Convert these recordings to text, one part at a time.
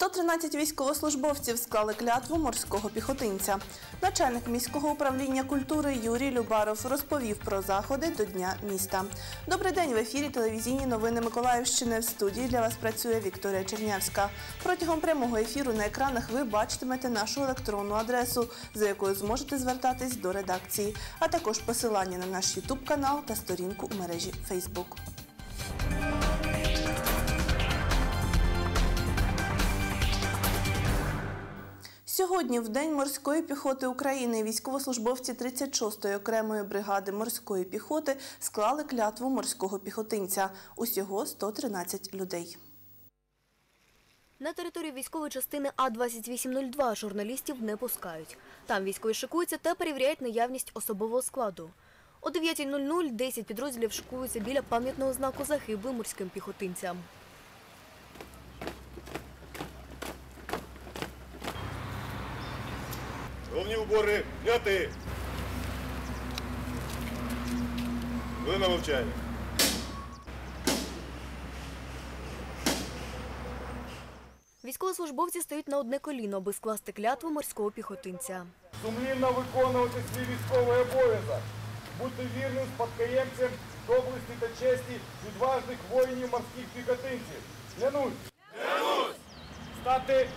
113 військовослужбовців склали клятву морського піхотинця. Начальник міського управління культури Юрій Любаров розповів про заходи до Дня міста. Добрий день в ефірі телевізійні новини Миколаївщини. В студії для вас працює Вікторія Чернявська. Протягом прямого ефіру на екранах ви бачитимете нашу електронну адресу, за якою зможете звертатись до редакції, а також посилання на наш Ютуб канал та сторінку у мережі Фейсбук. Сьогодні, в День морської піхоти України, військовослужбовці 36-ї окремої бригади морської піхоти склали клятву морського піхотинця. Усього 113 людей. На територію військової частини А-2802 журналістів не пускають. Там військові шикуються та перевіряють наявність особового складу. О 9.00 10 підрозділів шикуються біля пам'ятного знаку загиблим морським піхотинцям. Головні убори взяти. Хвилина мовчання. Військовослужбовці стають на одне коліно, аби скласти клятву морського піхотинця. сумлінно виконувати свій військовий обов'язок, бути вірним спадкоємцем доблесті та честі відважних воїнів морських піхотинців. Клянусь! Клянусь! Стати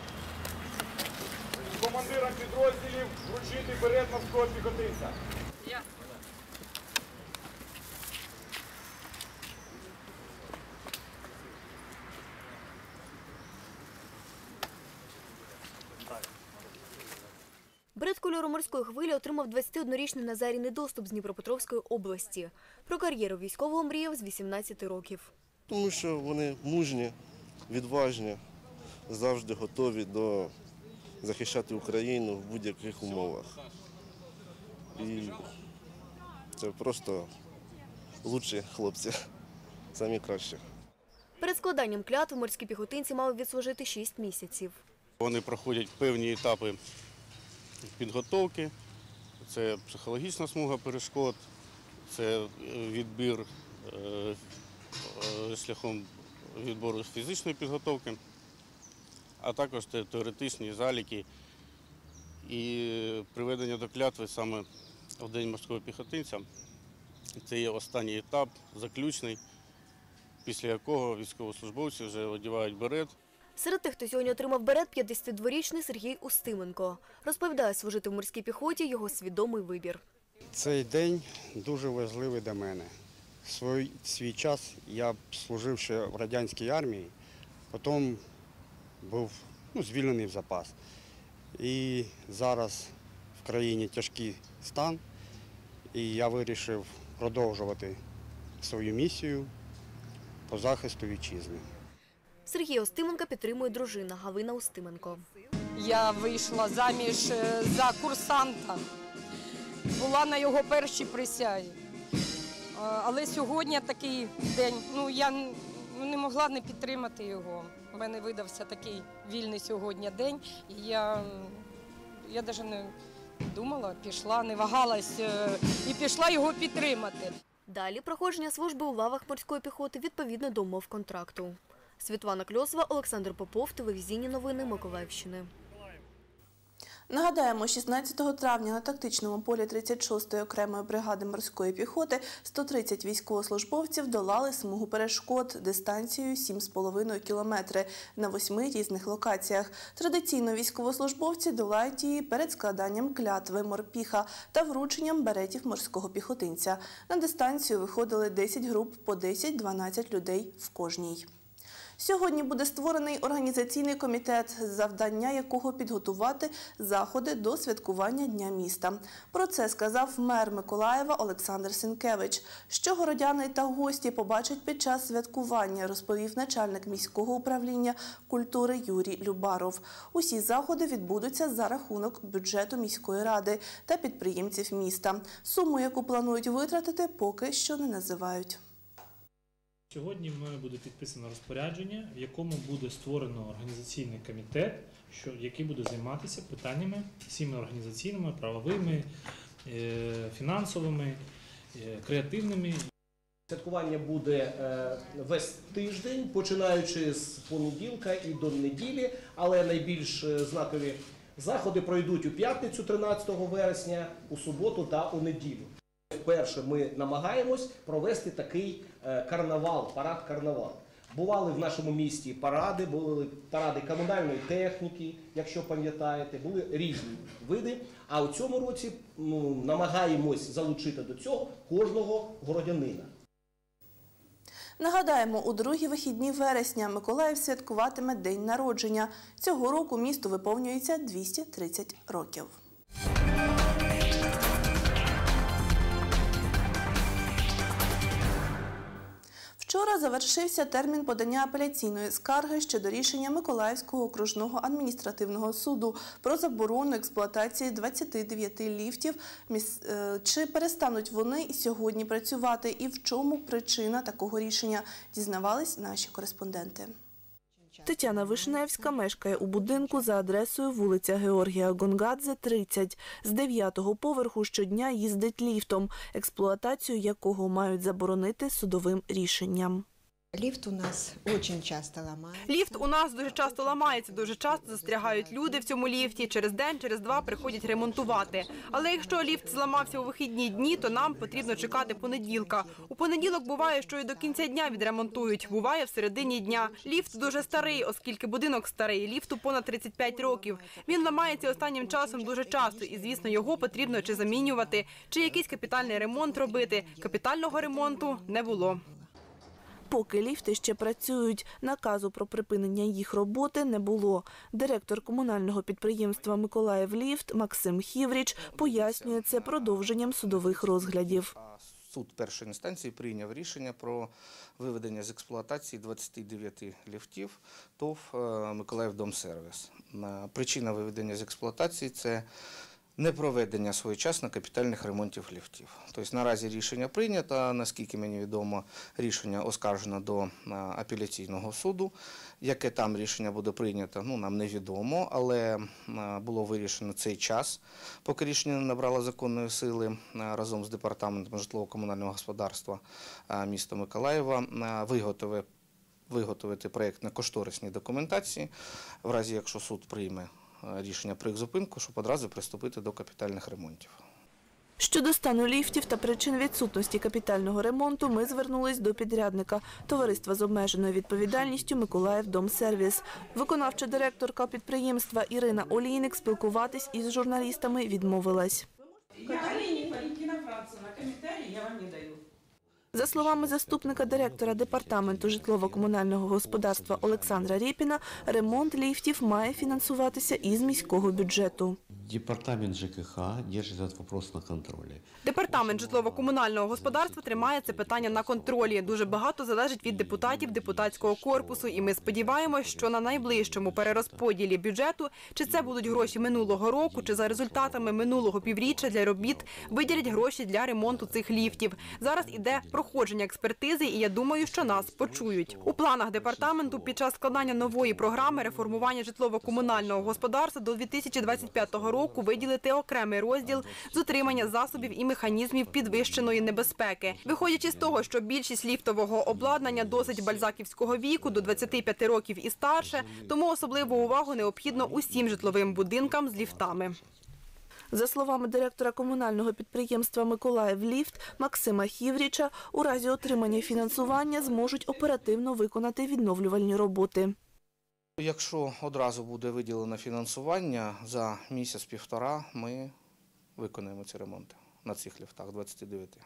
командиром підрозділів, вручити берет морського піхотинця. Берет кольору морської хвилі отримав 21-річний Назарій Недоступ з Дніпропетровської області. Про кар'єру військового мріяв з 18 років. Тому що вони мужні, відважні, завжди готові до захищати Україну в будь-яких умовах. І це просто лучші хлопці, самі кращі. Перед складанням клятви морські піхотинці мали відслужити 6 місяців. Вони проходять певні етапи підготовки. Це психологічна смуга перешкод, це е, відбір е, е, шляхом відбору фізичної підготовки, а також теоретичні заліки і приведення до клятви саме в День морського піхотинця. Це є останній етап, заключний, після якого військовослужбовці вже одягають берет. Серед тих, хто сьогодні отримав берет, 52-річний Сергій Устименко. Розповідає, служити в морській піхоті його свідомий вибір. Цей день дуже важливий для мене. Свій, свій час я служив ще в радянській армії, потім був ну, звільнений в запас. І зараз в країні тяжкий стан, і я вирішив продовжувати свою місію по захисту вітчизни. Сергія Устименка підтримує дружина Галина Устименко. Я вийшла заміж е, за курсанта, була на його першій присязі. Е, Але сьогодні такий день, ну я не могла не підтримати його. У мене видався такий вільний сьогодні день, і я, я навіть не думала, пішла, не вагалась е, і пішла його підтримати. Далі проходження служби у лавах морської піхоти відповідно до умов контракту. Світлана Кльосова, Олександр Попов, телевізійні новини Миколаївщини. Нагадаємо, 16 травня на тактичному полі 36-ї окремої бригади морської піхоти 130 військовослужбовців долали смугу перешкод дистанцією 7,5 кілометри на восьми різних локаціях. Традиційно військовослужбовці долають її перед складанням клятви морпіха та врученням беретів морського піхотинця. На дистанцію виходили 10 груп по 10-12 людей в кожній. Сьогодні буде створений організаційний комітет, завдання якого підготувати заходи до святкування Дня міста. Про це сказав мер Миколаєва Олександр Сінкевич. Що городяни та гості побачать під час святкування, розповів начальник міського управління культури Юрій Любаров. Усі заходи відбудуться за рахунок бюджету міської ради та підприємців міста. Суму, яку планують витратити, поки що не називають. Сьогодні мною буде підписано розпорядження, в якому буде створено організаційний комітет, що, який буде займатися питаннями всіми організаційними, правовими, е, фінансовими, е, креативними. Святкування буде е, весь тиждень, починаючи з понеділка і до неділі, але найбільш знакові заходи пройдуть у п'ятницю, 13 вересня, у суботу та у неділю. Вперше ми намагаємось провести такий е, карнавал, парад карнавал. Бували в нашому місті паради, були паради комунальної техніки, якщо пам'ятаєте, були різні види. А у цьому році ну, намагаємось залучити до цього кожного городянина. Нагадаємо, у другі вихідні вересня Миколаїв святкуватиме день народження. Цього року місту виповнюється 230 років. Вчора завершився термін подання апеляційної скарги щодо рішення Миколаївського окружного адміністративного суду про заборону експлуатації 29 ліфтів. Е, Чи перестануть вони сьогодні працювати і в чому причина такого рішення, дізнавались наші кореспонденти. Тетяна Вишневська мешкає у будинку за адресою вулиця Георгія Гонгадзе, 30. З дев'ятого поверху щодня їздить ліфтом, експлуатацію якого мають заборонити судовим рішенням. Лифт у нас очень часто ломается. Ліфт у нас дуже часто ламається, дуже часто застрягають люди в цьому ліфті. Через день, через два приходять ремонтувати. Але якщо ліфт зламався у вихідні дні, то нам потрібно чекати понеділка. У понеділок буває, що і до кінця дня відремонтують. Буває в середині дня. Ліфт дуже старий, оскільки будинок старий. Ліфту понад 35 років. Він ламається останнім часом дуже часто, і звісно, його потрібно чи замінювати, чи якийсь капітальний ремонт робити. Капітального ремонту не було. Поки ліфти ще працюють, наказу про припинення їх роботи не було. Директор комунального підприємства Миколаїв Ліфт Максим Хівріч пояснює це продовженням судових розглядів. Суд першої інстанції прийняв рішення про виведення з експлуатації 29 ліфтів ТОВ е, «Миколаївдомсервіс». Е, Причина виведення з експлуатації – це непроведення своєчасно капітальних ремонтів ліфтів. Тобто наразі рішення прийнято, наскільки мені відомо, рішення оскаржено до е, апеляційного суду. Яке там рішення буде прийнято, ну нам невідомо, але е, було вирішено цей час, поки рішення не набрало законної сили е, разом з департаментом житлово-комунального господарства міста Миколаєва е, виготовити виготовити проєктно-кошторисні документації, в разі якщо суд прийме рішення про їх зупинку, щоб одразу приступити до капітальних ремонтів. Щодо стану ліфтів та причин відсутності капітального ремонту, ми звернулись до підрядника товариства з обмеженою відповідальністю Миколаїв Домсервіс. Виконавча директорка підприємства Ірина Олійник спілкуватись із журналістами відмовилась. Я Олейник Валентина Францевна. Комментарий я вам не даю. За словами заступника директора департаменту житлово-комунального господарства Олександра Рєпіна, ремонт ліфтів має фінансуватися із міського бюджету. Департамент ЖКХ держит этот вопрос на контроле. Департамент житлово-комунального господарства тримає це питання на контролі. Дуже багато залежить від депутатів депутатського корпусу, і ми сподіваємось, що на найближчому перерозподілі бюджету, чи це будуть гроші минулого року, чи за результатами минулого півріччя для робіт виділять гроші для ремонту цих ліфтів. Зараз іде проходження експертизи, і я думаю, що нас почують. У планах департаменту під час складання нової програми реформування житлово-комунального господарства до 2025 року виділити окремий розділ з утримання засобів і механізмів підвищеної небезпеки. Виходячи з того, що більшість ліфтового обладнання досить бальзаківського віку до 25 років і старше, тому особливу увагу необхідно усім житловим будинкам з ліфтами. За словами директора комунального підприємства Миколаїв Ліфт Максима Хівріча, у разі отримання фінансування зможуть оперативно виконати відновлювальні роботи. Якщо одразу буде виділено фінансування за місяць-півтора, ми виконаємо ці ремонти на цих ліфтах 29.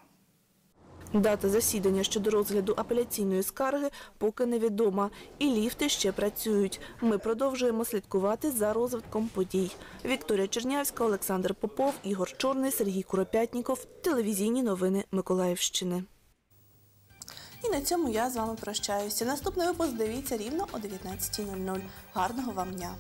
Дата засідання щодо розгляду апеляційної скарги поки невідома, і ліфти ще працюють. Ми продовжуємо слідкувати за розвитком подій. Вікторія Чернявська, Олександр Попов, Ігор Чорний, Сергій Куропятніков. Телевізійні новини Миколаївщини. І на цьому я з вами прощаюся. Наступний випуск дивіться рівно о 19.00. Гарного вам дня!